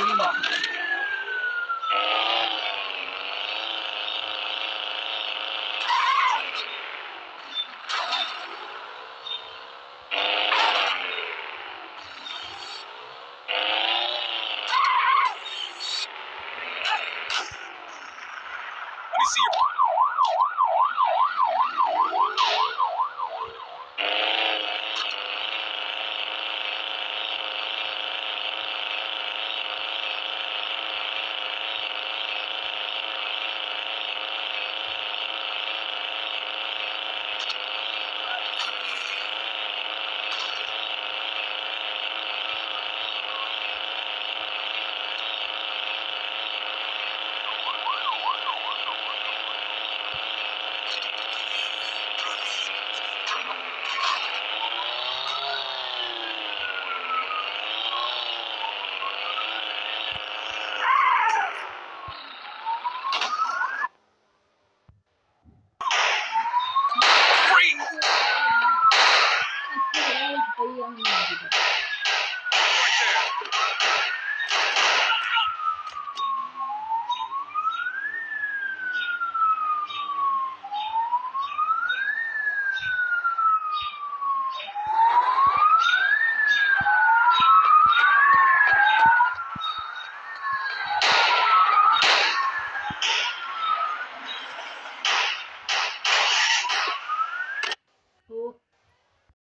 see your.